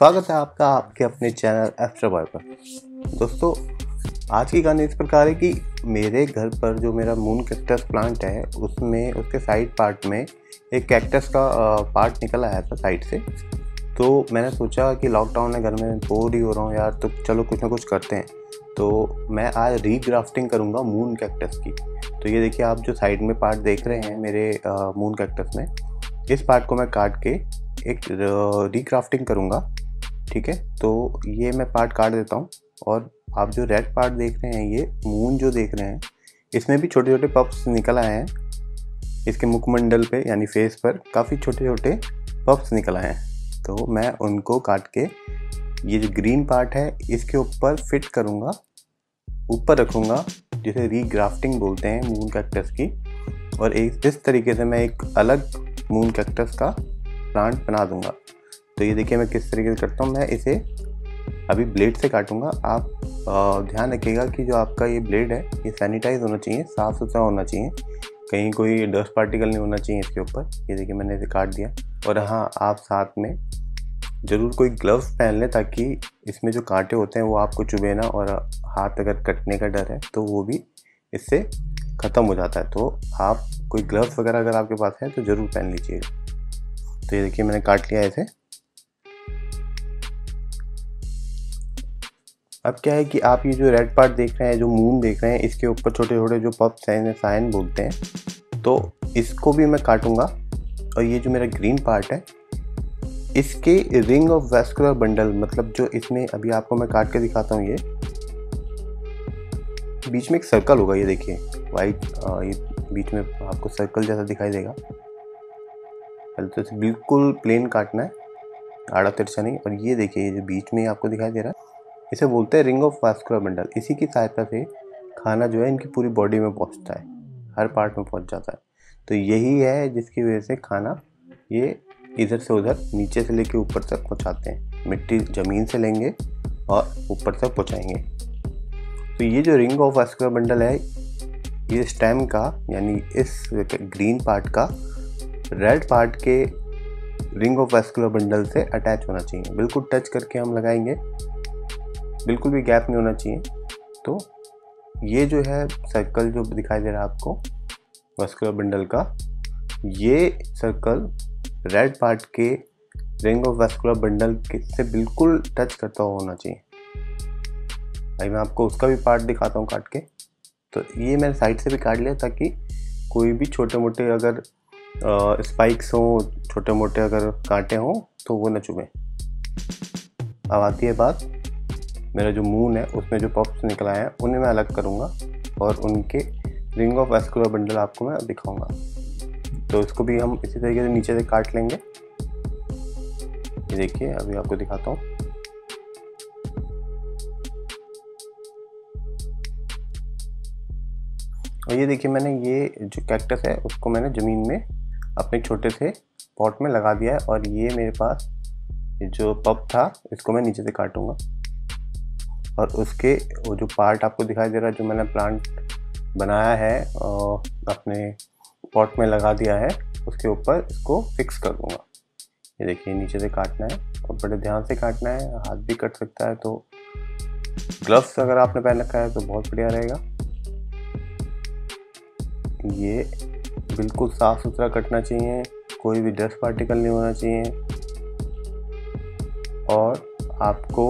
स्वागत है आपका आपके अपने चैनल एफ्टर बॉय पर। दोस्तों, आज की कहानी इस प्रकार है कि मेरे घर पर जो मेरा मून कैक्टस प्लांट है, उसमें, उसके साइड पार्ट में एक कैक्टस का पार्ट निकल आया था साइड से। तो मैंने सोचा कि लॉकडाउन है, घर में बोर ही हो रहा हूँ यार तो चलो कुछ ना कुछ करते हैं। तो मैं आज रीग्राफ्टिंग करूँगा मून कैक्टस की। तो ये देखिए, आप जो साइड में पार्ट देख रहे हैं मेरे मून कैक्टस में, इस पार्ट को मैं काट के एक रिक्राफ्टिंग करूँगा। ठीक है? तो ये मैं पार्ट काट देता हूँ और आप जो रेड पार्ट देख रहे हैं, ये मून जो देख रहे हैं, इसमें भी छोटे छोटे पप्स निकल आए हैं। इसके मुखमंडल पे, यानी फेस पर, काफ़ी छोटे छोटे पप्स निकल आए हैं। तो मैं उनको काट के, ये जो ग्रीन पार्ट है, इसके ऊपर फिट करूँगा, ऊपर रखूँगा, जिसे रीग्राफ्टिंग बोलते हैं मून कैक्टस की। और एक, इस तरीके से मैं एक अलग मून कैक्टस का प्लांट बना दूँगा। तो ये देखिए मैं किस तरीके से करता हूँ, मैं इसे अभी ब्लेड से काटूँगा। आप ध्यान रखिएगा कि जो आपका ये ब्लेड है, ये सैनिटाइज होना चाहिए, साफ़ सुथरा होना चाहिए। कहीं कोई डस्ट पार्टिकल नहीं होना चाहिए इसके ऊपर। ये देखिए मैंने इसे काट दिया। और हाँ आप साथ में ज़रूर कोई ग्लव्स पहन लें ताकि इसमें जो कांटे होते हैं वो आपको चुभे ना और हाथ अगर कटने का डर है तो वो भी इससे ख़त्म हो जाता है। तो आप कोई ग्लव्स वगैरह अगर आपके पास है तो ज़रूर पहन लीजिएगा तो ये देखिए मैंने काट लिया इसे। अब क्या है कि आप ये जो रेड पार्ट देख रहे हैं, जो मून देख रहे हैं, इसके ऊपर छोटे छोटे जो पप्स हैं साइन बोलते हैं। तो इसको भी मैं काटूँगा और ये जो मेरा ग्रीन पार्ट है, इसके रिंग ऑफ़ वेस्कुलर बंडल मतलब जो इसमें अभी आपको मैं काट के दिखाता हूँ ये, बीच में एक सर्कल होगा ये देखिए वाइट ये बीच में आपको सर्कल जैसा दिखाई देगा। पहले तो इसे बिल्कुल प्लेन काटना है, आड़ा तिरछा नहीं, और ये देखिए, ये जो बीच में आपको दिखाई दे रहा है। इसे बोलते हैं रिंग ऑफ़ वास्कुलर बंडल इसी की सहायता से खाना जो है इनकी पूरी बॉडी में पहुँचता है, हर पार्ट में पहुँच जाता है। तो यही है जिसकी वजह से खाना ये इधर से उधर, नीचे से लेके ऊपर तक पहुंचाते हैं। मिट्टी ज़मीन से लेंगे और ऊपर तक पहुंचाएँगे। तो ये जो रिंग ऑफ़ वास्कुलर बंडल है, ये स्टेम का, यानी इस ग्रीन पार्ट का रेड पार्ट के रिंग ऑफ़ वेस्कुलर बंडल से अटैच होना चाहिए। बिल्कुल टच करके हम लगाएँगे। बिल्कुल भी गैप नहीं होना चाहिए। तो ये जो है सर्कल जो दिखाई दे रहा है आपको वेस्कुलर बंडल का, ये सर्कल रेड पार्ट के रिंग ऑफ़ वेस्कुलर बंडल से बिल्कुल टच करता हुआ होना चाहिए। भाई मैं आपको उसका भी पार्ट दिखाता हूँ काट के। तो ये मैंने साइड से भी काट लिया ताकि कोई भी छोटे मोटे अगर स्पाइक्स हों छोटे मोटे अगर कांटे हों तो वो न चुभें। अब आती है बात मेरा जो मून है, उसमें जो पप्स निकल आए हैं, उन्हें मैं अलग करूँगा और उनके रिंग ऑफ़ वेस्कुलर बंडल आपको मैं दिखाऊँगा। तो इसको भी हम इसी तरीके से नीचे से काट लेंगे। देखिए, अभी आपको दिखाता हूँ। और ये देखिए, मैंने ये जो कैक्टस है, उसको मैंने ज़मीन में अपने छोटे से पॉट में लगा दिया है और ये मेरे पास जो पप था, इसको मैं नीचे से काटूँगा। और उसके वो जो पार्ट आपको दिखाई दे रहा है, जो मैंने प्लांट बनाया है और अपने पॉट में लगा दिया है, उसके ऊपर इसको फिक्स कर दूँगा। ये देखिए, नीचे से काटना है और बड़े ध्यान से काटना है, हाथ भी कट सकता है तो ग्लव्स अगर आपने पहन रखा है तो बहुत बढ़िया रहेगा। ये बिल्कुल साफ़ सुथरा कटना चाहिए, कोई भी डस्ट पार्टिकल नहीं होना चाहिए। और आपको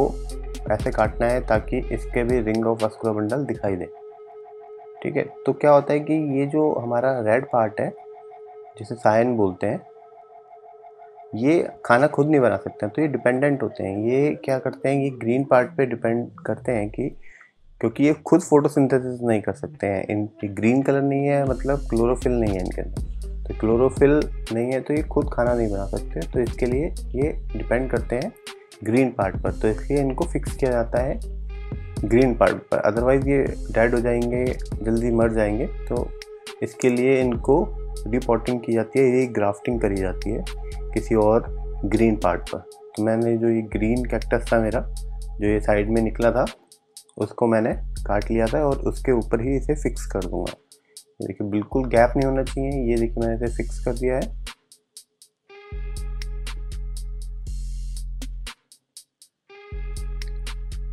ऐसे काटना है ताकि इसके भी रिंग ऑफ़ वस्कुलर बंडल दिखाई दे। ठीक है तो क्या होता है कि ये जो हमारा रेड पार्ट है, जिसे साइन बोलते हैं, ये खाना खुद नहीं बना सकते हैं तो ये डिपेंडेंट होते हैं। ये क्या करते हैं, ये ग्रीन पार्ट पे डिपेंड करते हैं कि, क्योंकि ये खुद फोटोसिंथेसिस नहीं कर सकते हैं। इनकी ग्रीन कलर नहीं है मतलब क्लोरोफिल नहीं है इनके अंदर। तो क्लोरोफिल नहीं है तो ये खुद खाना नहीं बना सकते तो इसके लिए ये डिपेंड करते हैं ग्रीन पार्ट पर तो इसलिए इनको फिक्स किया जाता है ग्रीन पार्ट पर। अदरवाइज़ ये डेड हो जाएँगे, जल्दी मर जाएँगे। तो इसके लिए इनको रिपोर्टिंग की जाती है, ये ग्राफ्टिंग करी जाती है किसी और ग्रीन पार्ट पर। तो मैंने जो ये ग्रीन कैक्टस था मेरा, जो ये साइड में निकला था, उसको मैंने काट लिया था और उसके ऊपर ही इसे फिक्स कर दूँगा। देखिए, बिल्कुल गैप नहीं होना चाहिए। ये देखिए, मैंने इसे फिक्स कर दिया है।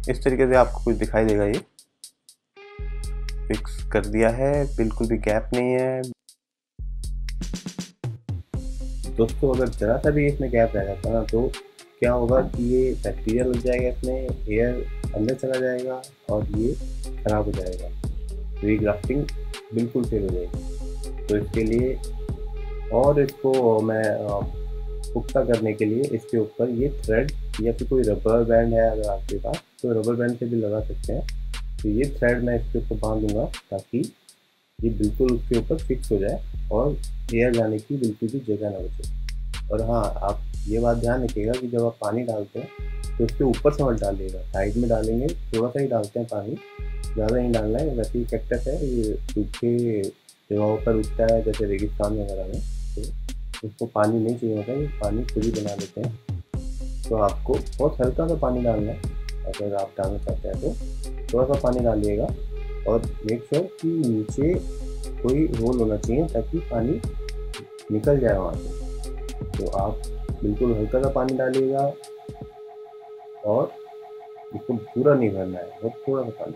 इस तरीके से आपको कुछ दिखाई देगा ये। फिक्स कर दिया है, बिल्कुल भी गैप नहीं है। दोस्तों, अगर ज़रा सा भी इसमें गैप रह जाता ना तो क्या होगा कि ये बैक्टीरिया लग जाएगा इसमें एयर अंदर चला जाएगा और ये ख़राब हो जाएगा। तो ये ग्राफ्टिंग बिल्कुल फेल हो जाएगी। तो इसके लिए और इसको मैं पुख्ता करने के लिए इसके ऊपर ये थ्रेड या फिर कोई रबर बैंड है अगर आपके पास तो रबर बैंड से भी लगा सकते हैं। तो ये थ्रेड मैं इसके ऊपर बाँध दूँगा ताकि ये बिल्कुल उसके ऊपर फिक्स हो जाए और एयर जाने की बिल्कुल भी जगह ना बचे। और हाँ आप ये बात ध्यान रखिएगा कि जब आप पानी डालते हैं तो उसके ऊपर से मत डालिएगा। साइड में डालेंगे, थोड़ा सा ही डालते हैं पानी। ज़्यादा नहीं डालना है, वैसे ही कैक्टस है, ये सूखे जगहों पर उगता है, जैसे रेगिस्तान वगैरह में। तो उसको पानी नहीं चाहिए होता, ये पानी खुद ही बना लेते हैं। तो आपको बहुत हल्का सा पानी डालना है। अगर आप डालना चाहते हैं तो थोड़ा सा पानी डालिएगा और मेक श्योर कि नीचे कोई होल होना चाहिए ताकि पानी निकल जाए वहाँ से। तो आप बिल्कुल हल्का सा पानी डालिएगा और इसको पूरा नहीं भरना है, बहुत थोड़ा सा पानी।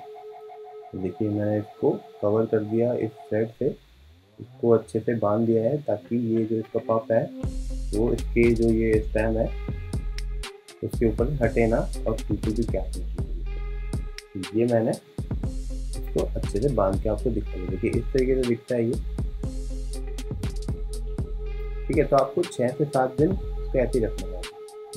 तो देखिए, मैंने इसको कवर कर दिया इस साइड से। इसको अच्छे से बाँध दिया है ताकि ये जो इसका पप है, वो इसके जो ये स्टैम है उसके ऊपर हटे ना, और बिल्कुल भी क्या ये मैंने इसको अच्छे से बाँध के आपको दिखा देखिए, इस तरीके से दिखता है ये। ठीक है तो आपको छः से सात दिन इसको ऐसे ही रखना है।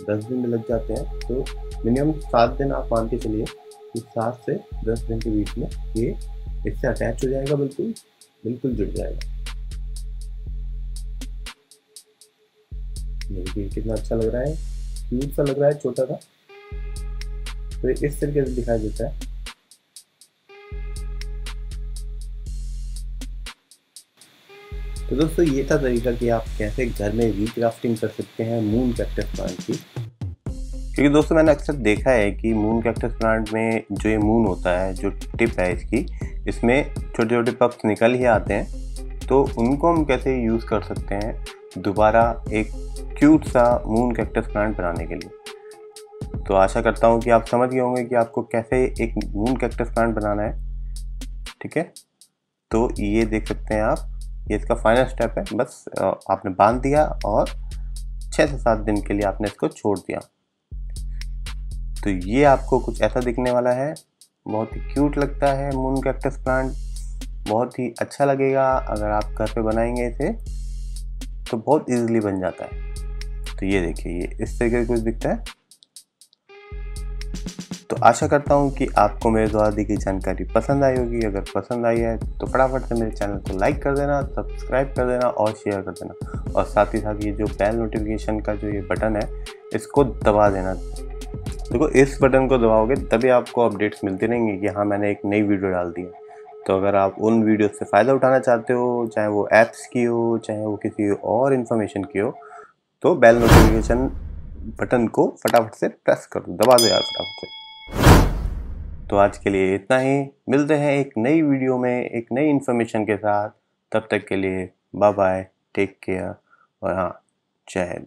दस दिन में लग जाते हैं तो मिनिमम सात दिन आप मान के चलिए कि सात से दस दिन के बीच में ये इससे अटैच हो जाएगा बिल्कुल बिल्कुल जुड़ जाएगा। देखिए, कितना अच्छा लग रहा है। क्यूट सा लग रहा है, छोटा सा। तो इस तरीके से दिखाई देता है। तो दोस्तों, ये था तरीका कि आप कैसे घर में रीक्राफ्टिंग कर सकते हैं मून कैक्टस प्लांट की। क्योंकि दोस्तों, मैंने अक्सर देखा है कि मून कैक्टस प्लांट में जो ये मून होता है, जो टिप है इसकी, इसमें छोटे छोटे पप्स निकल ही आते हैं। तो उनको हम कैसे यूज़ कर सकते हैं? दोबारा एक क्यूट सा मून कैक्टस प्लांट बनाने के लिए। तो आशा करता हूँ कि आप समझ गए होंगे कि आपको कैसे एक मून कैक्टस प्लांट बनाना है। ठीक है? तो ये देख सकते हैं आप। ये इसका फाइनल स्टेप है। बस आपने बाँध दिया और छः से सात दिन के लिए आपने इसको छोड़ दिया। तो ये आपको कुछ ऐसा दिखने वाला है। बहुत ही क्यूट लगता है मून कैक्टस प्लांट बहुत ही अच्छा लगेगा अगर आप घर पे बनाएँगे इसे। तो बहुत इजीली बन जाता है। तो ये देखिए, ये इस तरीके से कुछ दिखता है। तो आशा करता हूँ कि आपको मेरे द्वारा दी गई जानकारी पसंद आई होगी। अगर पसंद आई है तो फटाफट से मेरे चैनल को लाइक कर देना, सब्सक्राइब कर देना और शेयर कर देना। और साथ ही साथ ये जो बेल नोटिफिकेशन का जो ये बटन है, इसको दबा देना। देखो, इस बटन को दबाओगे, तभी आपको अपडेट्स मिलती रहेंगी कि हाँ मैंने एक नई वीडियो डाल दी है। तो अगर आप उन वीडियो से फ़ायदा उठाना चाहते हो, चाहे वो ऐप्स की हो, चाहे वो किसी और इन्फॉर्मेशन की हो तो बेल नोटिफिकेशन बटन को फटाफट से प्रेस कर दो दबा दो यार फटाफट से। तो आज के लिए इतना ही। मिलते हैं एक नई वीडियो में, एक नई इन्फॉर्मेशन के साथ। तब तक के लिए बाय बाय टेक केयर और हाँ जय हिंद।